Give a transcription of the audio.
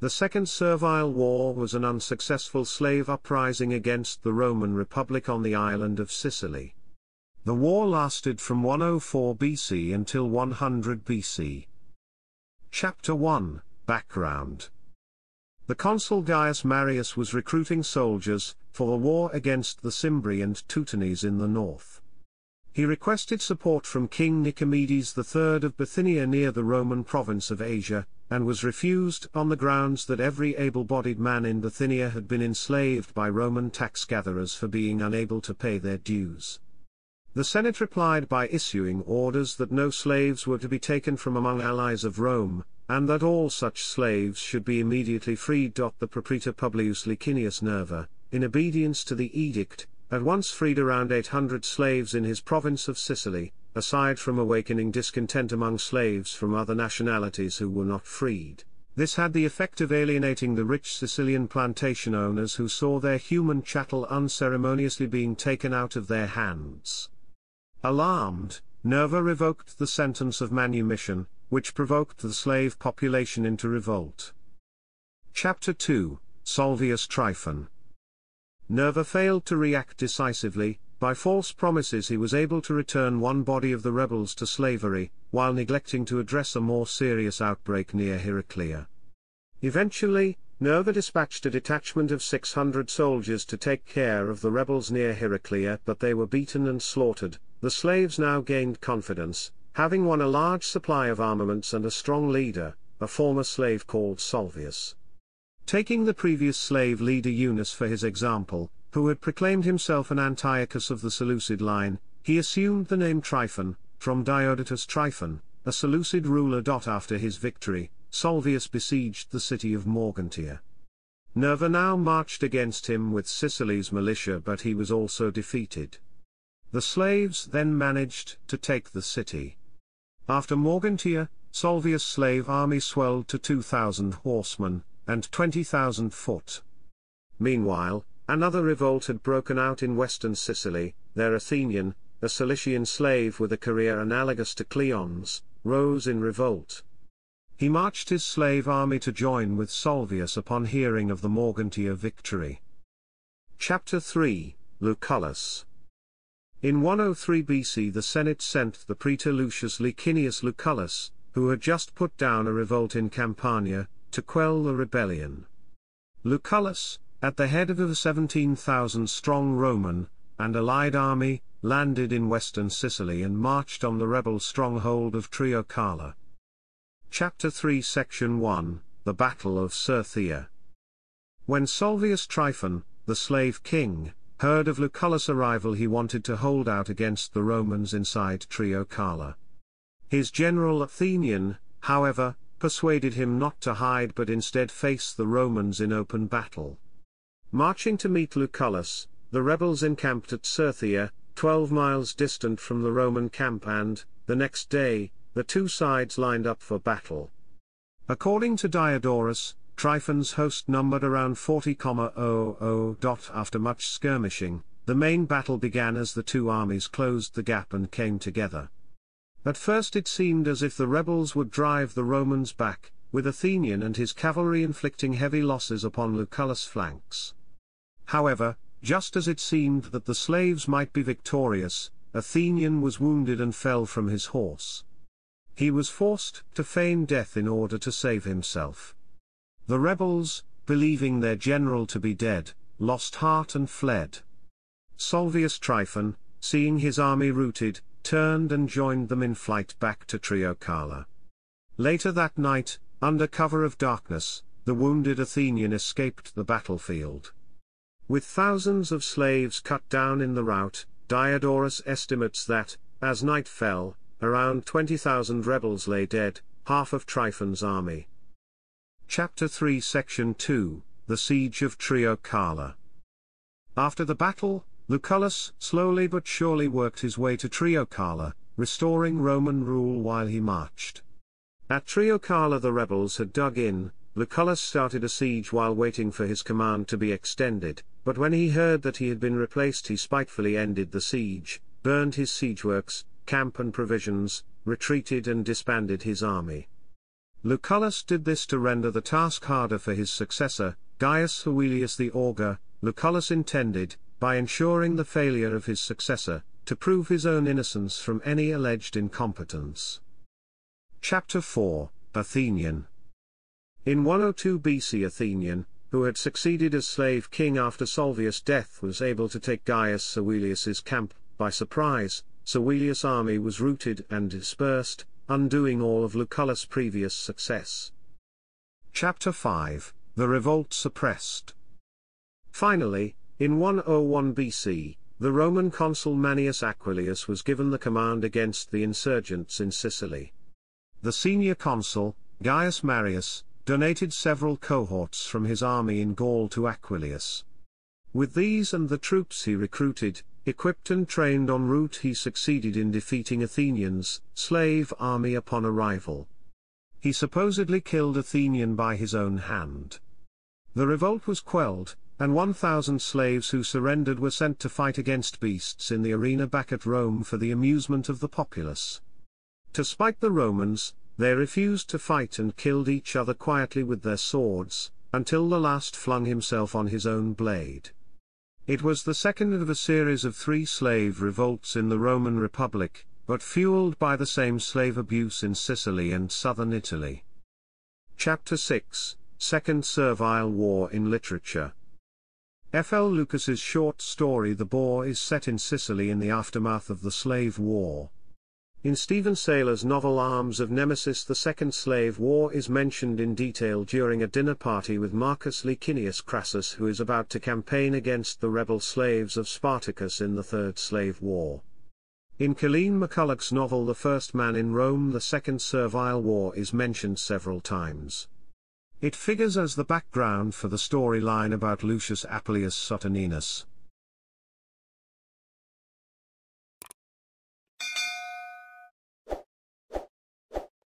The Second Servile War was an unsuccessful slave uprising against the Roman Republic on the island of Sicily. The war lasted from 104 BC until 100 BC. Chapter 1 Background The consul Gaius Marius was recruiting soldiers for the war against the Cimbri and Teutones in the north. He requested support from King Nicomedes III of Bithynia near the Roman province of Asia, and was refused on the grounds that every able-bodied man in Bithynia had been enslaved by Roman tax-gatherers for being unable to pay their dues. The Senate replied by issuing orders that no slaves were to be taken from among allies of Rome, and that all such slaves should be immediately freed. The propraetor Publius Licinius Nerva, in obedience to the edict, at once freed around 800 slaves in his province of Sicily, aside from awakening discontent among slaves from other nationalities who were not freed. This had the effect of alienating the rich Sicilian plantation owners who saw their human chattel unceremoniously being taken out of their hands. Alarmed, Nerva revoked the sentence of manumission, which provoked the slave population into revolt. Chapter 2 Salvius Tryphon Nerva failed to react decisively, by false promises he was able to return one body of the rebels to slavery, while neglecting to address a more serious outbreak near Heraclea. Eventually, Nerva dispatched a detachment of 600 soldiers to take care of the rebels near Heraclea but they were beaten and slaughtered, the slaves now gained confidence, having won a large supply of armaments and a strong leader, a former slave called Salvius. Taking the previous slave leader Eunus for his example, who had proclaimed himself an Antiochus of the Seleucid line, he assumed the name Tryphon, from Diodotus Tryphon, a Seleucid ruler. After his victory, Salvius besieged the city of Morgantia. Nerva now marched against him with Sicily's militia but he was also defeated. The slaves then managed to take the city. After Morgantia, Salvius' slave army swelled to 2,000 horsemen, and 20,000 foot. Meanwhile, another revolt had broken out in western Sicily, their Athenion, a Cilician slave with a career analogous to Cleon's, rose in revolt. He marched his slave army to join with Salvius upon hearing of the Morgantia victory. Chapter 3 Lucullus In 103 BC the Senate sent the praetor Lucius Licinius Lucullus, who had just put down a revolt in Campania, to quell the rebellion. Lucullus, at the head of a 17,000-strong Roman, and allied army, landed in western Sicily and marched on the rebel stronghold of Triocala. Chapter 3 Section 1 The Battle of Scirthaea When Salvius Tryphon, the slave king, heard of Lucullus' arrival he wanted to hold out against the Romans inside Triocala. His general Athenion, however, persuaded him not to hide but instead face the Romans in open battle. Marching to meet Lucullus, the rebels encamped at Scirthaea, 12 miles distant from the Roman camp and, the next day, the two sides lined up for battle. According to Diodorus, Tryphon's host numbered around 40,00. After much skirmishing, the main battle began as the two armies closed the gap and came together. At first it seemed as if the rebels would drive the Romans back, with Athenion and his cavalry inflicting heavy losses upon Lucullus' flanks. However, just as it seemed that the slaves might be victorious, Athenion was wounded and fell from his horse. He was forced to feign death in order to save himself. The rebels, believing their general to be dead, lost heart and fled. Salvius Tryphon, seeing his army routed, turned and joined them in flight back to Triocala. Later that night, under cover of darkness, the wounded Athenion escaped the battlefield. With thousands of slaves cut down in the rout, Diodorus estimates that, as night fell, around 20,000 rebels lay dead, half of Tryphon's army. Chapter 3 Section 2 The Siege of Triocala After the battle, Lucullus slowly but surely worked his way to Triocala, restoring Roman rule while he marched. At Triocala the rebels had dug in, Lucullus started a siege while waiting for his command to be extended, but when he heard that he had been replaced he spitefully ended the siege, burned his siegeworks, camp and provisions, retreated and disbanded his army. Lucullus did this to render the task harder for his successor, Gaius Servilius the augur, Lucullus intended, by ensuring the failure of his successor, to prove his own innocence from any alleged incompetence. Chapter 4 Athenion In 102 BC Athenion, who had succeeded as slave king after Salvius' death was able to take Gaius Servilius's camp by surprise, Servilius' army was routed and dispersed, undoing all of Lucullus' previous success. Chapter 5 The Revolt Suppressed Finally, in 101 BC, the Roman consul Manius Aquillius was given the command against the insurgents in Sicily. The senior consul, Gaius Marius, donated several cohorts from his army in Gaul to Aquillius. With these and the troops he recruited, Equipped and trained en route he succeeded in defeating Athenions' slave army upon arrival. He supposedly killed Athenion by his own hand. The revolt was quelled, and 1,000 slaves who surrendered were sent to fight against beasts in the arena back at Rome for the amusement of the populace. To spite the Romans, they refused to fight and killed each other quietly with their swords, until the last flung himself on his own blade. It was the second of a series of three slave revolts in the Roman Republic, but fueled by the same slave abuse in Sicily and southern Italy. Chapter 6 Second Servile War in Literature F. L. Lucas's short story The Boar is set in Sicily in the aftermath of the Slave War. In Steven Saylor's novel Arms of Nemesis the Second Slave War is mentioned in detail during a dinner party with Marcus Licinius Crassus who is about to campaign against the rebel slaves of Spartacus in the Third Slave War. In Colleen McCullough's novel The First Man in Rome the Second Servile War is mentioned several times. It figures as the background for the storyline about Lucius Appuleius Saturninus.